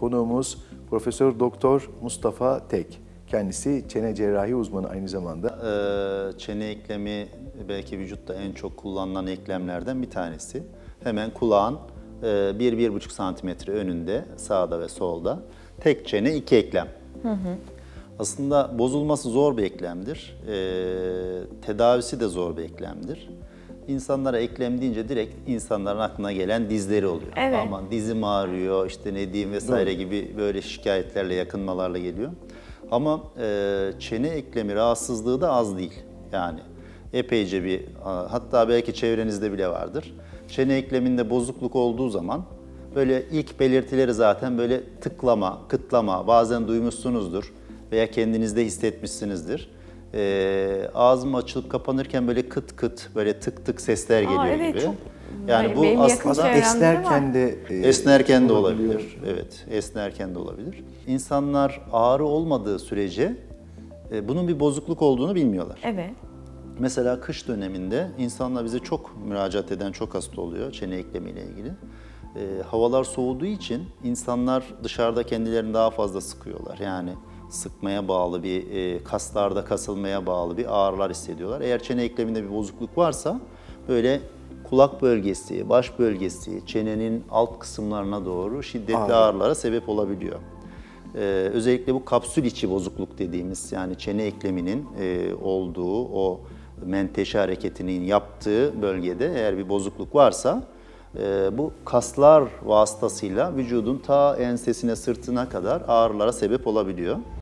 Konuğumuz Profesör Doktor Mustafa Tek. Kendisi çene cerrahi uzmanı aynı zamanda. Ee, çene eklemi belki vücutta en çok kullanılan eklemlerden bir tanesi. Hemen kulağın 1-1,5 santimetre önünde sağda ve solda tek çene iki eklem. Aslında bozulması zor bir eklemdir. Ee, tedavisi de zor bir eklemdir. İnsanlara eklem deyince direkt insanların aklına gelen dizleri oluyor. Evet. Aman dizim ağrıyor, işte ne diyeyim vesaire gibi böyle şikayetlerle, yakınmalarla geliyor. Ama e, çene eklemi rahatsızlığı da az değil. Yani epeyce bir, hatta belki çevrenizde bile vardır. Çene ekleminde bozukluk olduğu zaman böyle ilk belirtileri zaten böyle tıklama, kıtlama, bazen duymuşsunuzdur veya kendinizde hissetmişsinizdir. E, ağzım açılıp kapanırken böyle kıt kıt, böyle tık tık sesler geliyor evet, gibi. çok- yani bu aslında Esnerken de e, Esnerken de olabiliyor. olabilir. Evet, esnerken de olabilir. İnsanlar ağrı olmadığı sürece e, bunun bir bozukluk olduğunu bilmiyorlar. Evet. Mesela kış döneminde insanlar bize çok müracaat eden çok hasta oluyor çene eklemiyle ilgili. E, havalar soğuduğu için insanlar dışarıda kendilerini daha fazla sıkıyorlar. Yani sıkmaya bağlı bir e, kaslarda kasılmaya bağlı bir ağrılar hissediyorlar. Eğer çene ekleminde bir bozukluk varsa böyle kulak bölgesi, baş bölgesi, çenenin alt kısımlarına doğru şiddetli Ağrı. ağrılara sebep olabiliyor. Ee, özellikle bu kapsül içi bozukluk dediğimiz yani çene ekleminin e, olduğu o menteşe hareketinin yaptığı bölgede eğer bir bozukluk varsa e, bu kaslar vasıtasıyla vücudun ta ensesine sırtına kadar ağrılara sebep olabiliyor.